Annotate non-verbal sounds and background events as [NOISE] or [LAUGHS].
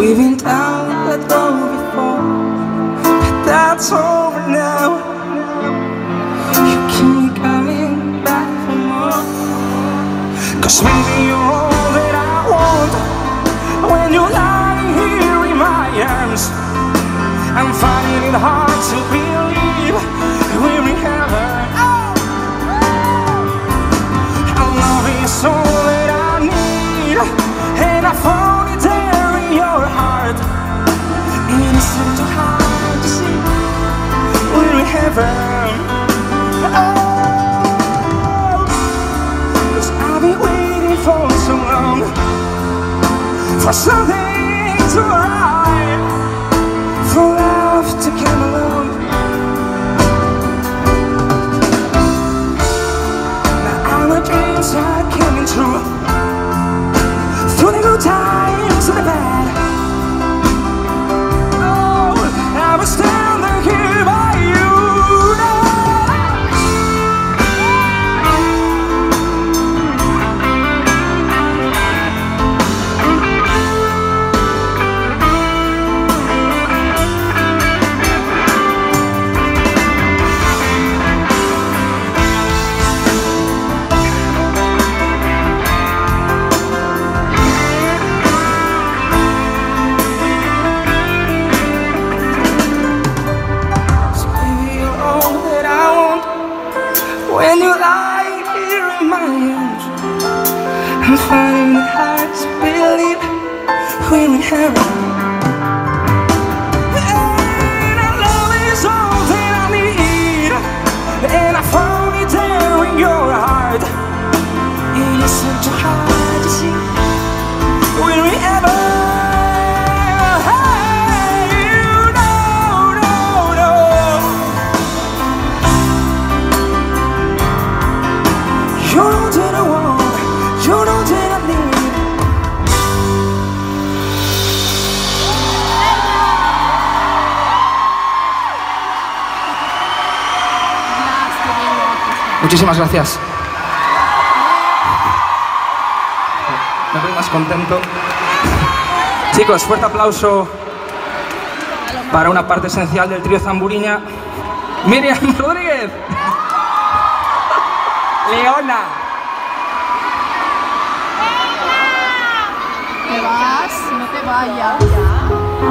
We've been down that road before, but that's over now. You keep coming back for more. Cause maybe you're all that I want when you're lying here in my arms. I'm finding it hard to believe we're in heaven. Oh, oh. I love is all that I need, and I fall. alone For something to hide. For love to come along. Now all the dreams are coming true. I'm finding the hearts we lead, we inherit. Muchísimas gracias. Me voy más contento. Chicos, fuerte aplauso para una parte esencial del trío Zamburiña. Miriam [LAUGHS] Rodríguez. Leona. Te vas, no te vayas.